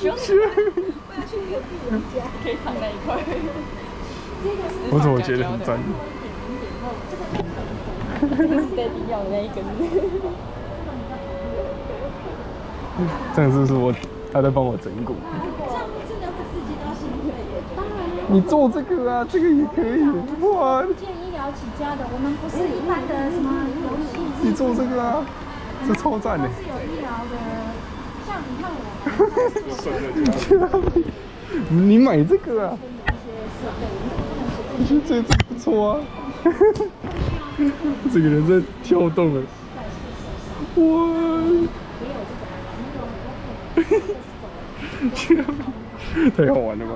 胸，我要去家，可以躺在一块。我怎么觉得很赞？这个是 daddy 要的那一根。这样是不是我他在帮我整骨？这样真的会刺激到心肺耶。当然你做这个啊，这个也可以。哇，建医疗起家的，我们不是一般的什么游戏，你做这个啊，这超赞的。是有医疗的。像你看我，你买这个啊？我觉得这这不错啊。这个人在跳动了。哇！太好玩了吧！